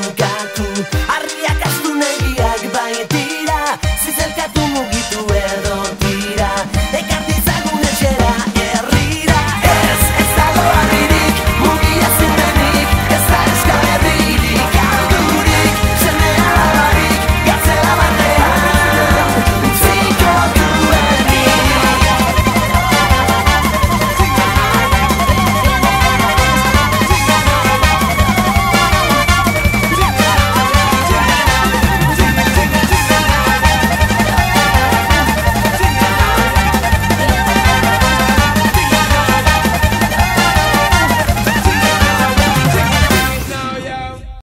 空